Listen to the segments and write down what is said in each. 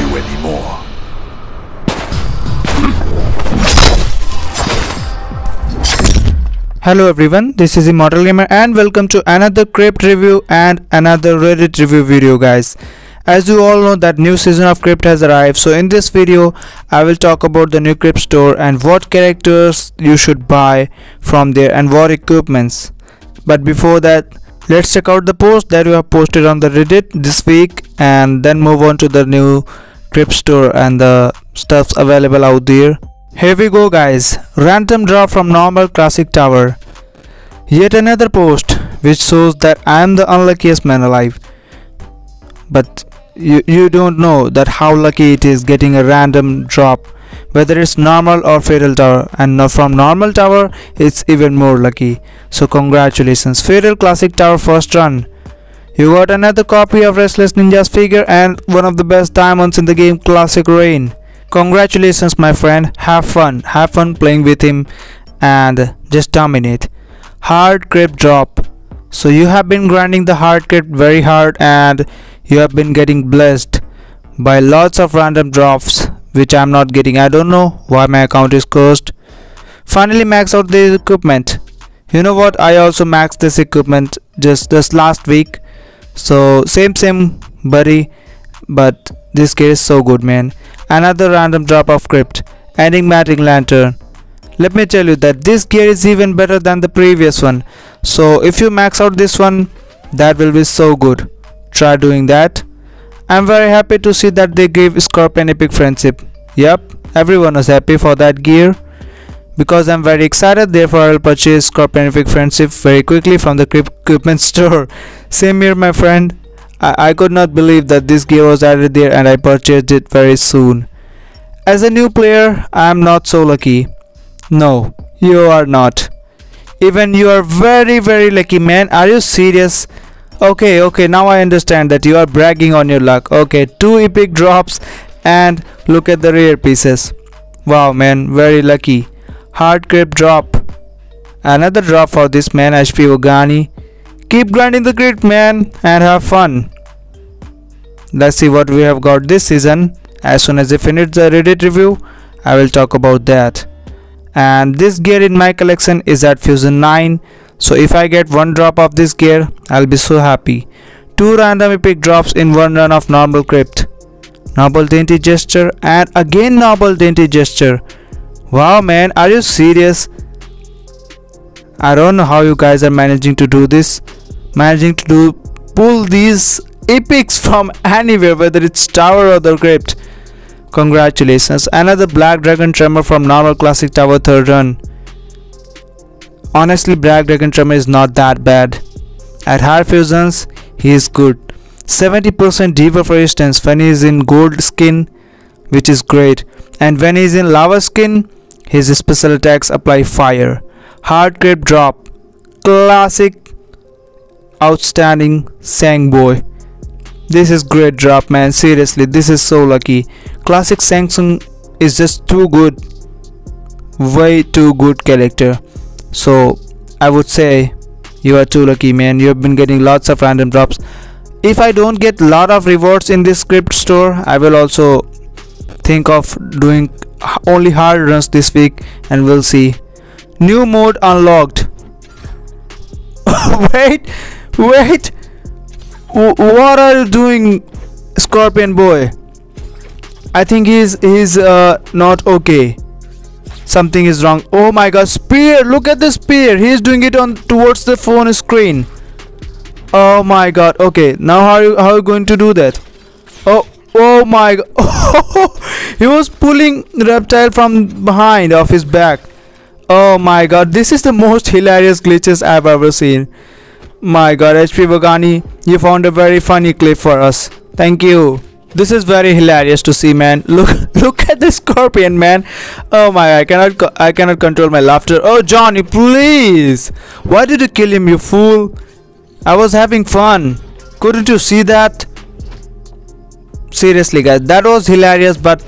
you anymore. Hello everyone, this is Immortal Gamer and welcome to another Krypt review and another Reddit review video guys. As you all know that new season of Krypt has arrived so in this video I will talk about the new Krypt store and what characters you should buy from there and what equipments. But before that let's check out the post that you have posted on the Reddit this week and then move on to the new Store and the stuffs available out there. Here we go guys, random drop from normal classic tower. Yet another post which shows that I am the unluckiest man alive. But you, you don't know that how lucky it is getting a random drop whether it's normal or fatal tower and from normal tower it's even more lucky. So congratulations fatal classic tower first run. You got another copy of Restless Ninja's figure and one of the best diamonds in the game classic rain. Congratulations my friend, have fun, have fun playing with him and just dominate. Hard krypt drop. So you have been grinding the hard krypt very hard and you have been getting blessed by lots of random drops which I'm not getting. I don't know why my account is cursed. Finally max out the equipment. You know what? I also maxed this equipment just this last week. So same same buddy but this gear is so good man. Another random drop of krypt. Enigmatic lantern. Let me tell you that this gear is even better than the previous one. So if you max out this one that will be so good. Try doing that. I'm very happy to see that they gave scorpion epic friendship. Yep everyone was happy for that gear because i'm very excited therefore i'll purchase scorpion epic friendship very quickly from the equipment store same here my friend I, I could not believe that this gear was added there and I purchased it very soon. As a new player, I am not so lucky. No, you are not. Even you are very very lucky man. Are you serious? Okay, okay, now I understand that you are bragging on your luck. Okay, two epic drops and look at the rare pieces. Wow man, very lucky. Hard krypt drop. Another drop for this man HP Ogani. Keep grinding the grid man and have fun. Let's see what we have got this season. As soon as I finish the Reddit review, I will talk about that. And this gear in my collection is at Fusion 9. So if I get one drop of this gear, I'll be so happy. Two random epic drops in one run of normal krypt. Noble Dainty Gesture and again Noble Dainty Gesture. Wow man, are you serious? I don't know how you guys are managing to do this. Managing to do pull these epics from anywhere whether it's tower or the krypt. Congratulations. Another black dragon tremor from normal classic tower third run. Honestly black dragon tremor is not that bad. At higher fusions he is good. 70% diva for instance when he is in gold skin which is great. And when he is in lava skin his special attacks apply fire hard krypt drop classic outstanding Sang boy. This is great drop man seriously this is so lucky. Classic Shang Tsung is just too good. Way too good character. So I would say you are too lucky man you have been getting lots of random drops. If I don't get lot of rewards in this krypt store I will also think of doing only hard runs this week and we'll see. New mode unlocked. Wait Wait! what are you doing, Scorpion Boy? I think he's he's uh, not okay. Something is wrong. Oh my god, spear! Look at the spear! He's doing it on towards the phone screen. Oh my god. Okay, now how are you how are you going to do that? Oh oh my god. he was pulling reptile from behind of his back. Oh my god, this is the most hilarious glitches I've ever seen. My god, HP Vagani, you found a very funny clip for us. Thank you. This is very hilarious to see, man. Look, look at the scorpion, man. Oh my, I cannot, I cannot control my laughter. Oh, Johnny, please. Why did you kill him, you fool? I was having fun. Couldn't you see that? Seriously, guys, that was hilarious, but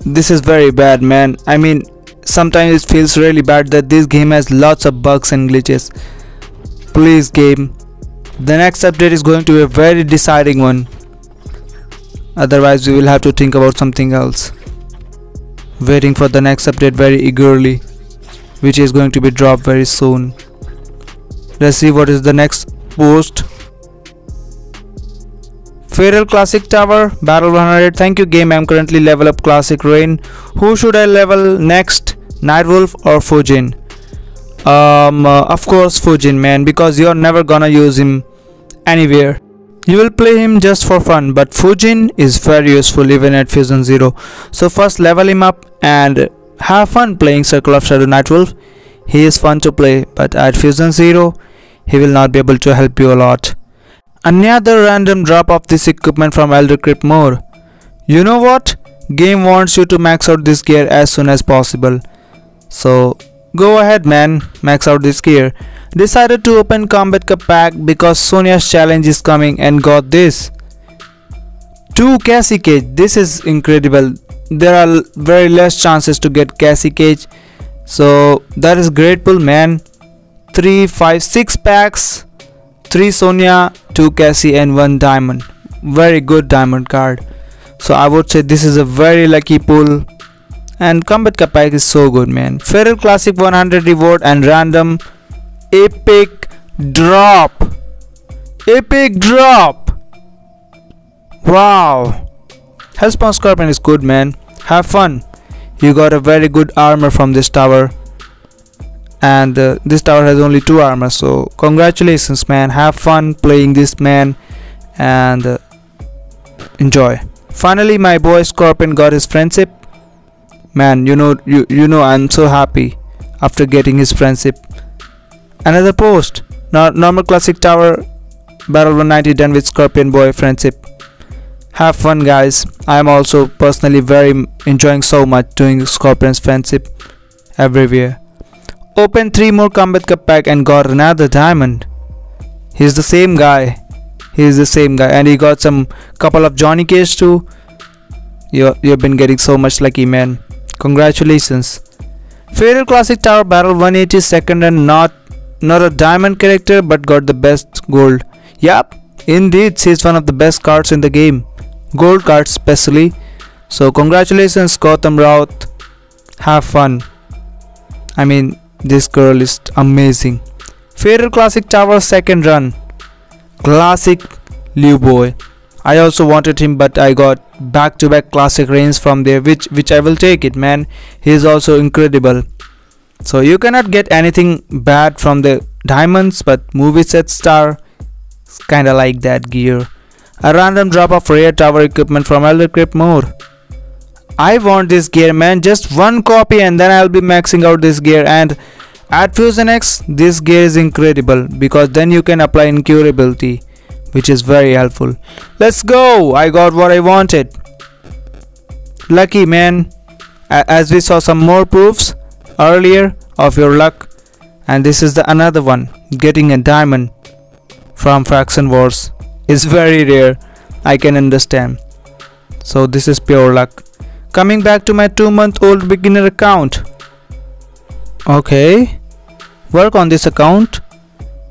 this is very bad, man. I mean, sometimes it feels really bad that this game has lots of bugs and glitches. Please game. The next update is going to be a very deciding one. Otherwise we will have to think about something else. Waiting for the next update very eagerly which is going to be dropped very soon. Let's see what is the next post Fatal Classic Tower Battle 100 Thank you game. I'm currently level up Classic Rain. Who should I level next? Nightwolf or Fujin? Um uh, of course Fujin man because you're never gonna use him anywhere. You will play him just for fun but Fujin is very useful even at Fusion 0 so first level him up and have fun playing Circle of Shadow Nightwolf he is fun to play but at Fusion 0 he will not be able to help you a lot Another random drop of this equipment from Elder Krypt More. You know what? Game wants you to max out this gear as soon as possible. So go ahead man, max out this gear. Decided to open Combat Cup pack because Sonya's challenge is coming and got this. 2 Cassie Cage, this is incredible. There are very less chances to get Cassie Cage. So that is grateful man. 3, 5, 6 packs 3 Sonya, 2 Cassie and 1 diamond. Very good diamond card. So I would say this is a very lucky pull. And Combat Cup pack is so good man. Fatal Classic 100 reward and random epic drop. Epic drop. Wow. Hellspawn Scorpion is good man. Have fun. You got a very good armor from this tower and uh, this tower has only two armor so congratulations man. Have fun playing this man. And uh, enjoy. Finally my boy scorpion got his friendship. Man you know you you know i'm so happy after getting his friendship. Another post. No, normal classic tower battle 190 done with scorpion boy friendship. Have fun guys. I am also personally very enjoying so much doing scorpion's friendship everywhere Opened 3 more Combat Cup pack and got another diamond. He's the same guy. He's the same guy and he got some couple of Johnny Cage too. You, you've been getting so much lucky man. Congratulations. Fatal Classic Tower Battle 180 second and not not a diamond character but got the best gold. Yup, indeed she's one of the best cards in the game. Gold cards especially. So congratulations Gautam Raut. Have fun. I mean this girl is amazing. Fatal Classic Tower second run. Classic Liu Boy. I also wanted him but I got back-to-back -back classic reigns from there which which I will take it man. He is also incredible. So you cannot get anything bad from the diamonds but movie set star kinda like that gear. A random drop of rare tower equipment from Elder Krypt More. I want this gear man. Just one copy and then I'll be maxing out this gear. And at Fusion X this gear is incredible because then you can apply incurability which is very helpful. Let's go! I got what I wanted. Lucky man. As we saw some more proofs earlier of your luck. And this is the another one. Getting a diamond from Faction Wars is very rare. I can understand. So this is pure luck coming back to my two month old beginner account. Okay. Work on this account.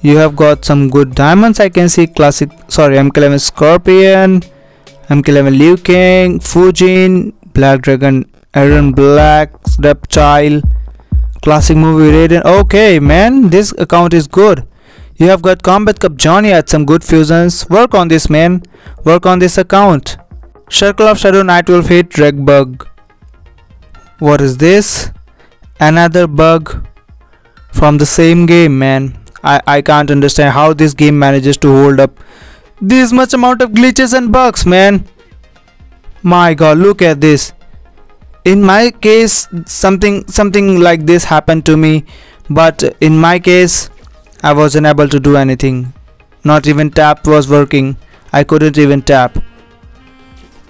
You have got some good diamonds i can see. Classic sorry mk11 scorpion mk11 liu kang fujin black dragon erron black reptile. Classic movie raiden. Okay man this account is good. You have got combat cup johnny at some good fusions. Work on this man. Work on this account Circle of Shadow Nightwolf hit Drag bug. What is this? Another bug from the same game man. I, I can't understand how this game manages to hold up this much amount of glitches and bugs man. My god look at this. In my case something something like this happened to me but in my case I wasn't able to do anything. Not even tap was working. I couldn't even tap.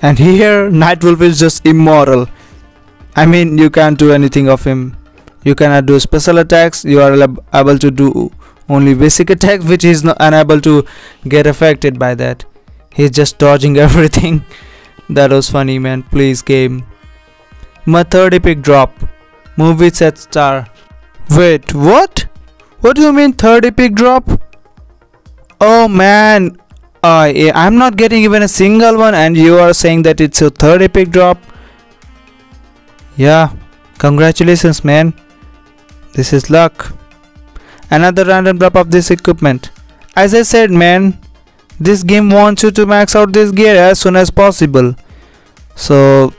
And here Nightwolf is just immoral. I mean you can't do anything of him. You cannot do special attacks. You are able to do only basic attacks which is not unable to get affected by that. He's just dodging everything. that was funny man. Please game. My third epic drop. Movie set star. Wait, what? What do you mean third epic drop? Oh man, uh, I'm not getting even a single one and you are saying that it's your third epic drop. Yeah congratulations man. This is luck. Another random drop of this equipment. As I said man this game wants you to max out this gear as soon as possible. So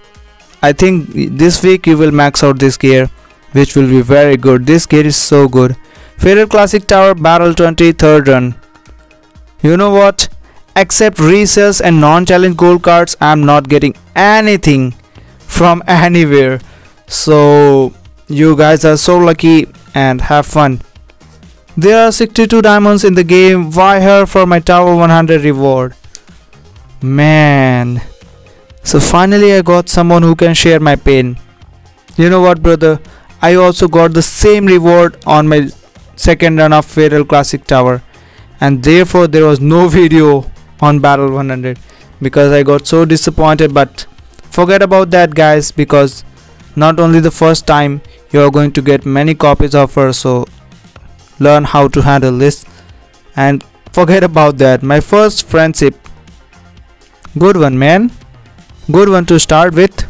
I think this week you will max out this gear which will be very good. This gear is so good. Fatal Classic Tower Battle 23rd run. You know what except resales and non-challenge gold cards I'm not getting anything from anywhere. So you guys are so lucky and have fun. There are 62 diamonds in the game. Why her for my tower 100 reward? Man. So finally I got someone who can share my pain. You know what brother? I also got the same reward on my second run of Fatal Classic Tower. And therefore there was no video on Battle 100 because I got so disappointed but forget about that guys because not only the first time you are going to get many copies of her so learn how to handle this and forget about that. My first friendship good one man. Good one to start with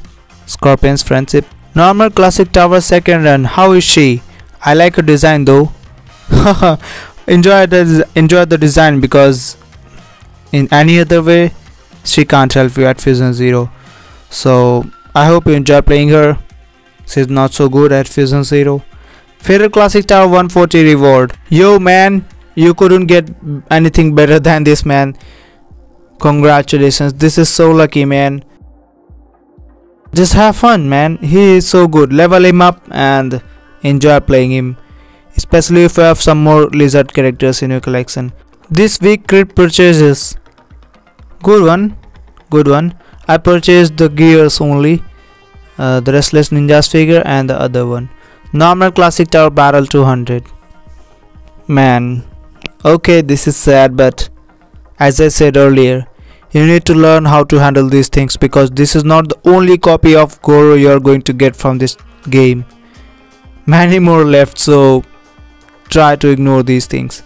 scorpion's friendship. Normal classic tower second run how is she? I like her design though. Enjoy the enjoy the design because in any other way she can't help you at fusion zero. So i hope you enjoy playing her. She's not so good at fusion zero. Fatal classic tower 140 reward. Yo man you couldn't get anything better than this man. Congratulations. This is so lucky man. Just have fun man. He is so good. Level him up and enjoy playing him. Especially if you have some more lizard characters in your collection. This week krypt purchases good one. Good one. I purchased the gears only uh, the restless ninjas figure and the other one. Normal classic tower barrel 200 man. Okay this is sad but as I said earlier you need to learn how to handle these things because this is not the only copy of Goro you are going to get from this game. Many more left so try to ignore these things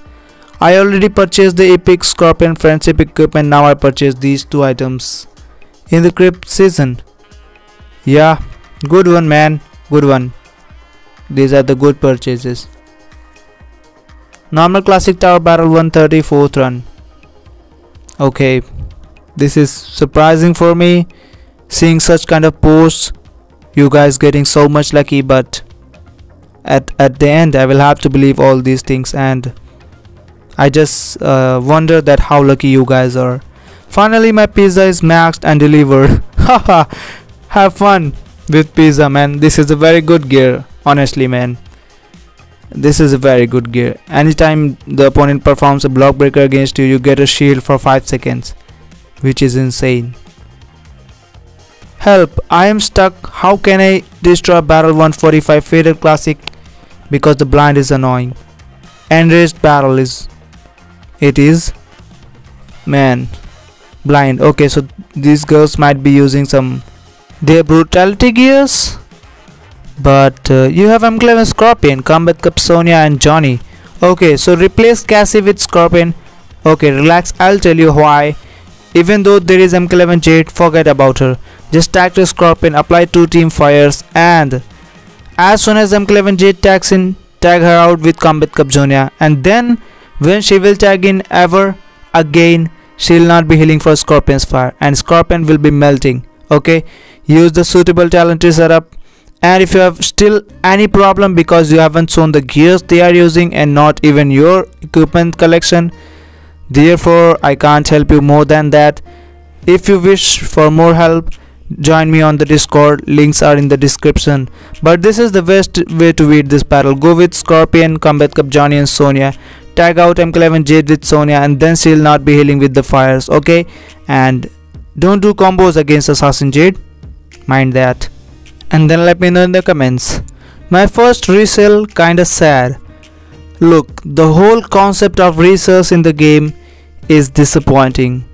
I already purchased the epic scorpion friendship equipment. Now I purchased these two items in the krypt season. Yeah good one man. Good one. These are the good purchases. Normal classic tower battle 134th run. Okay this is surprising for me seeing such kind of posts. You guys getting so much lucky but at at the end i will have to believe all these things and I just uh, wonder that how lucky you guys are. Finally my pizza is maxed and delivered. Haha, have fun with pizza man. This is a very good gear, honestly man. This is a very good gear. Anytime the opponent performs a block breaker against you, you get a shield for 5 seconds. Which is insane. Help, I am stuck. How can I destroy Battle 145 Fatal Classic? Because the blind is annoying. Enraged Battle is it is man blind. Okay so these girls might be using some their brutality gears but uh, you have M11 Scorpion, Combat Cup Sonya and Johnny. Okay so replace Cassie with Scorpion. Okay relax. I'll tell you why. Even though there is M11 Jade forget about her. Just tag to Scorpion apply two team fires and as soon as M11 Jade tags in tag her out with Combat Cup Sonya and then when she will tag in ever again, she will not be healing for Scorpion's fire and Scorpion will be melting. Okay, use the suitable talent to setup. And if you have still any problem because you haven't shown the gears they are using and not even your equipment collection, therefore I can't help you more than that. If you wish for more help, join me on the discord links are in the description but this is the best way to beat this battle go with scorpion combat cup johnny and sonya tag out M11 Jade with Sonya and then she'll not be healing with the fires okay? And don't do combos against Assassin Jade. Mind that. And then let me know in the comments. My first resale kinda sad. Look the whole concept of resales in the game is disappointing.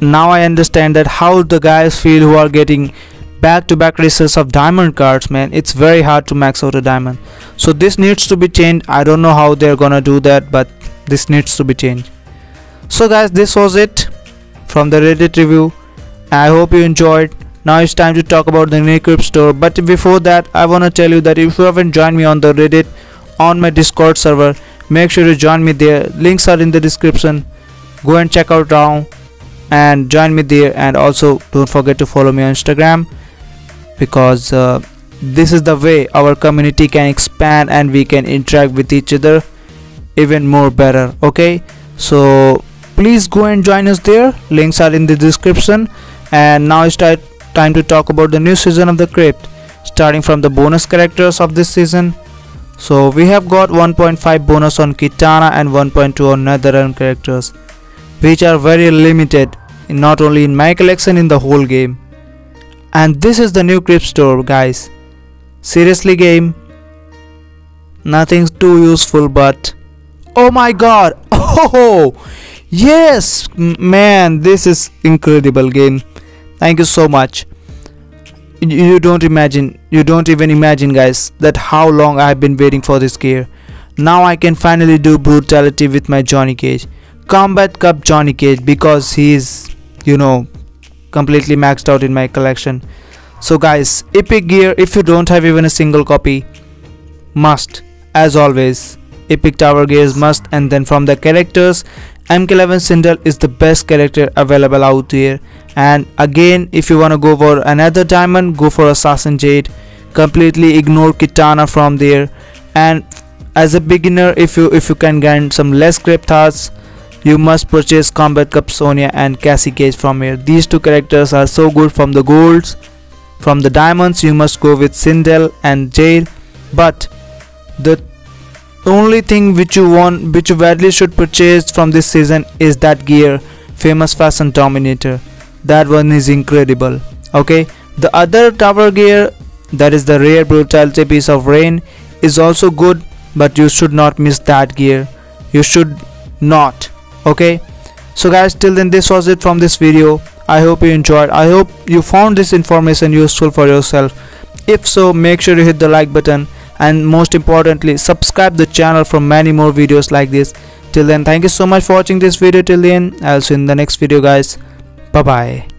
Now I understand that how the guys feel who are getting back-to-back -back of diamond cards man. It's very hard to max out a diamond. So this needs to be changed. I don't know how they're gonna do that but this needs to be changed. So guys this was it from the reddit review. I hope you enjoyed. Now it's time to talk about the new krypt store. But before that i want to tell you that if you haven't joined me on the reddit on my discord server make sure to join me there. Links are in the description. Go and check out now and join me there. And also don't forget to follow me on instagram because uh, this is the way our community can expand and we can interact with each other even more better okay? So please go and join us there. Links are in the description. And now it's time to talk about the new season of the krypt starting from the bonus characters of this season. So we have got 1.5 bonus on Kitana and 1.2 on Netherrealm characters which are very limited not only in my collection in the whole game and this is the new krypt store guys. Seriously game? Nothing too useful but oh my god! Oh! Yes! Man this is incredible game. Thank you so much. You don't imagine you don't even imagine guys that how long i've been waiting for this gear. Now i can finally do brutality with my johnny cage. Combat cup johnny cage because he's you know completely maxed out in my collection. So guys epic gear if you don't have even a single copy must as always. Epic tower gears must and then from the characters MK11 Sindel is the best character available out here and again if you wanna go for another diamond go for Assassin Jade. Completely ignore Kitana from there. And as a beginner if you if you can gain some less hearts you must purchase Combat Cup Sonya and Cassie Cage from here. These two characters are so good from the golds from the diamonds you must go with Sindel and Jade but the only thing which you want which you badly should purchase from this season is that gear famous fashion dominator that one is incredible okay? The other tower gear that is the rare brutality piece of rain is also good but you should not miss that gear. You should not okay? So guys till then this was it from this video. I hope you enjoyed. I hope you found this information useful for yourself. If so make sure you hit the like button. And most importantly subscribe the channel for many more videos like this. Till then thank you so much for watching this video till the end. I'll see you in the next video guys. Bye bye